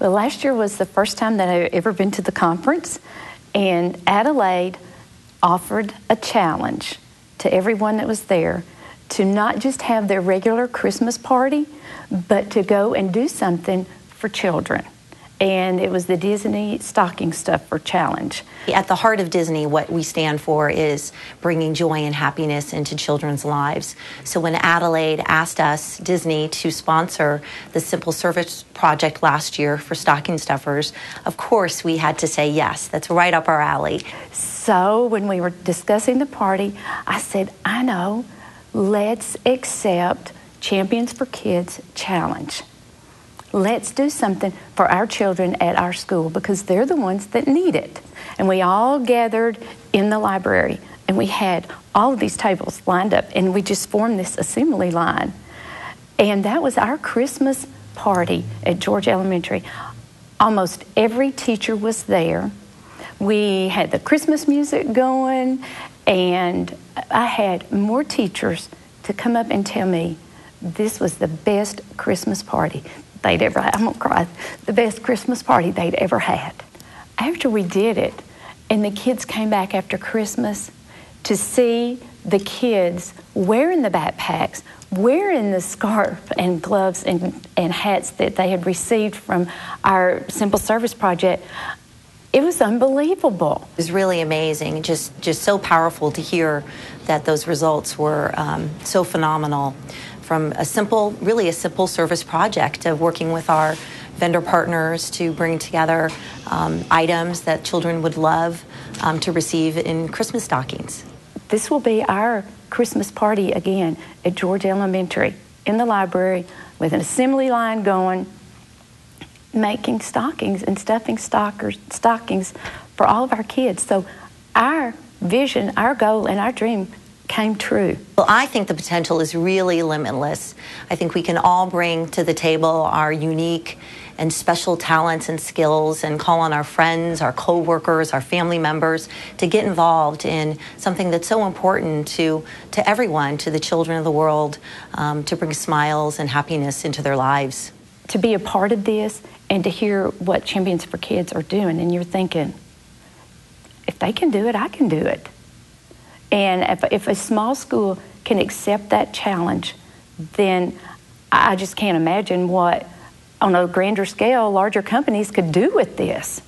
Well, last year was the first time that I've ever been to the conference, and Adelaide offered a challenge to everyone that was there to not just have their regular Christmas party, but to go and do something for children and it was the Disney Stocking Stuffer Challenge. At the heart of Disney, what we stand for is bringing joy and happiness into children's lives. So when Adelaide asked us, Disney, to sponsor the Simple Service Project last year for stocking stuffers, of course we had to say yes. That's right up our alley. So when we were discussing the party, I said, I know, let's accept Champions for Kids Challenge. Let's do something for our children at our school because they're the ones that need it. And we all gathered in the library and we had all of these tables lined up and we just formed this assembly line. And that was our Christmas party at George Elementary. Almost every teacher was there. We had the Christmas music going, and I had more teachers to come up and tell me this was the best Christmas party they'd ever had. I'm gonna cry. The best Christmas party they'd ever had. After we did it, and the kids came back after Christmas to see the kids wearing the backpacks, wearing the scarf and gloves and, and hats that they had received from our Simple Service Project, it was unbelievable. It was really amazing, just just so powerful to hear that those results were um, so phenomenal from a simple, really a simple service project of working with our vendor partners to bring together um, items that children would love um, to receive in Christmas stockings. This will be our Christmas party again at George Elementary in the library with an assembly line going, making stockings and stuffing stockers, stockings for all of our kids. So our vision, our goal, and our dream came true? Well, I think the potential is really limitless. I think we can all bring to the table our unique and special talents and skills and call on our friends, our coworkers, our family members to get involved in something that's so important to, to everyone, to the children of the world, um, to bring smiles and happiness into their lives. To be a part of this and to hear what Champions for Kids are doing, and you're thinking, if they can do it, I can do it. And if, if a small school can accept that challenge, then I just can't imagine what, on a grander scale, larger companies could do with this.